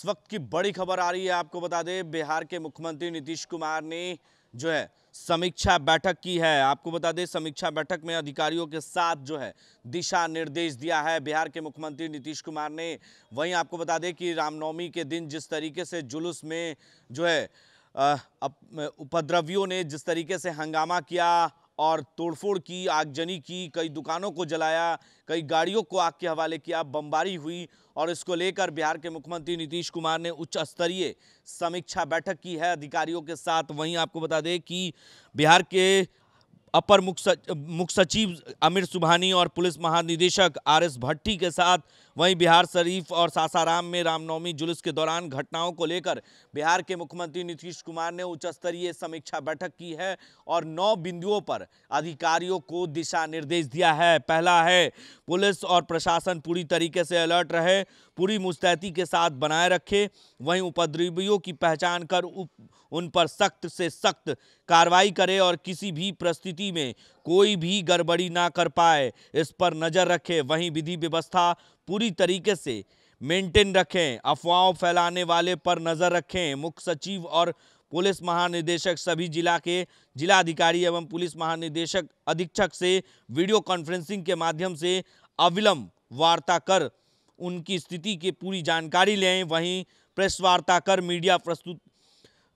इस वक्त की बड़ी खबर आ रही है, आपको बता दें, बिहार के मुख्यमंत्री नीतीश कुमार ने जो है समीक्षा बैठक की है। आपको बता दें, समीक्षा बैठक में अधिकारियों के साथ जो है दिशा निर्देश दिया है। बिहार के मुख्यमंत्री नीतीश कुमार ने वहीं आपको बता दें कि रामनवमी के दिन जिस तरीके से जुलूस में जो है उपद्रवियों ने जिस तरीके से हंगामा किया और तोड़फोड़ की, आगजनी की, कई दुकानों को जलाया, कई गाड़ियों को आग के हवाले किया, बमबारी हुई और इसको लेकर बिहार के मुख्यमंत्री नीतीश कुमार ने उच्च स्तरीय समीक्षा बैठक की है। अधिकारियों के साथ वहीं आपको बता दें कि बिहार के अपर मुख्य सचिव अमीर सुबहानी और पुलिस महानिदेशक आर एस भट्टी के साथ वहीं बिहार शरीफ और सासाराम में रामनवमी जुलूस के दौरान घटनाओं को लेकर बिहार के मुख्यमंत्री नीतीश कुमार ने उच्च स्तरीय समीक्षा बैठक की है और नौ बिंदुओं पर अधिकारियों को दिशा निर्देश दिया है। पहला है, पुलिस और प्रशासन पूरी तरीके से अलर्ट रहे, पूरी मुस्तैदी के साथ बनाए रखे, वहीं उपद्रवियों की पहचान कर उप उन पर सख्त से सख्त कार्रवाई करे और किसी भी परिस्थिति में कोई भी गड़बड़ी ना कर पाए। इस पर नज़र रखे। वहीं विधि व्यवस्था पूरी तरीके से मेंटेन रखें। अफवाहों फैलाने वाले पर नज़र रखें। मुख्य सचिव और पुलिस महानिदेशक सभी जिला के जिला अधिकारी एवं पुलिस महानिदेशक अधीक्षक से वीडियो कॉन्फ्रेंसिंग के माध्यम से अविलंब वार्ता कर उनकी स्थिति की पूरी जानकारी लें। वहीं प्रेस वार्ता कर मीडिया प्रस्तुत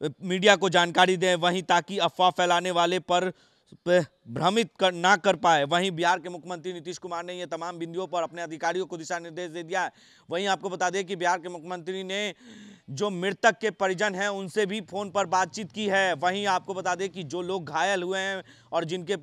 मीडिया को जानकारी दें, वहीं ताकि अफवाह फैलाने वाले पर भ्रमित कर, ना कर पाए। वहीं बिहार के मुख्यमंत्री नीतीश कुमार ने ये तमाम बिंदुओं पर अपने अधिकारियों को दिशा निर्देश दे दिया है। वहीं आपको बता दें कि बिहार के मुख्यमंत्री ने जो मृतक के परिजन हैं, उनसे भी फ़ोन पर बातचीत की है। वहीं आपको बता दें कि जो लोग घायल हुए हैं और जिनके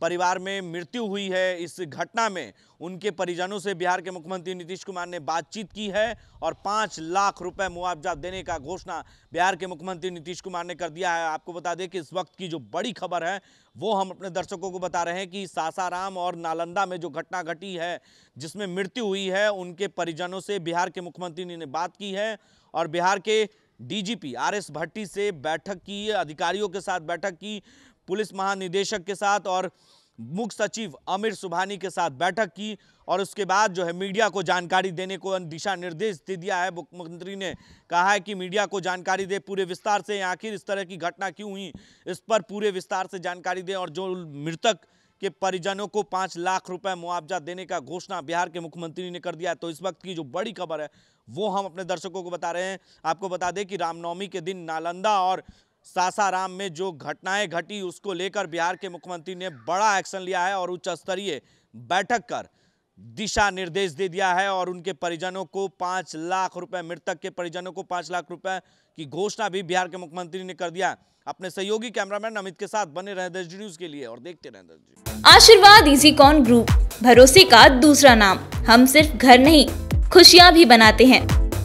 परिवार में मृत्यु हुई है इस घटना में। उनके परिजनों से बिहार के मुख्यमंत्री नीतीश कुमार ने बातचीत की है और पाँच लाख रुपए मुआवजा देने का घोषणा बिहार के मुख्यमंत्री नीतीश कुमार ने कर दिया है। आपको बता दें कि इस वक्त की जो बड़ी खबर है, वो हम अपने दर्शकों को बता रहे हैं कि सासाराम और नालंदा में जो घटना घटी है, जिसमें मृत्यु हुई है, उनके परिजनों से बिहार के मुख्यमंत्री ने बात की है और बिहार के डीजीपी आर एस भट्टी से बैठक की, अधिकारियों के साथ बैठक की। पुलिस महानिदेशक के साथ और मुख्य सचिव अमीर सुभानी के साथ बैठक की और उसके बाद जो है मीडिया को जानकारी देने को दिशा निर्देश दे दिया है। मुख्यमंत्री ने कहा है कि मीडिया को जानकारी दे, पूरे विस्तार से आखिर इस तरह की घटना क्यों हुई, इस पर पूरे विस्तार से जानकारी दें और जो मृतक के परिजनों को पाँच लाख रुपए मुआवजा देने का घोषणा बिहार के मुख्यमंत्री ने कर दिया है। तो इस वक्त की जो बड़ी खबर है, वो हम अपने दर्शकों को बता रहे हैं। आपको बता दें कि रामनवमी के दिन नालंदा और सासाराम में जो घटनाएँ घटी, उसको लेकर बिहार के मुख्यमंत्री ने बड़ा एक्शन लिया है और उच्च स्तरीय बैठक कर दिशा निर्देश दे दिया है और उनके परिजनों को पाँच लाख रुपए, मृतक के परिजनों को पाँच लाख रुपए की घोषणा भी बिहार के मुख्यमंत्री ने कर दिया। अपने सहयोगी कैमरामैन अमित के साथ बने रहे दस न्यूज़ के लिए और देखते रहे आशीर्वाद इजी कॉन ग्रुप भरोसे का दूसरा नाम। हम सिर्फ़ घर नहीं, खुशियाँ भी बनाते हैं।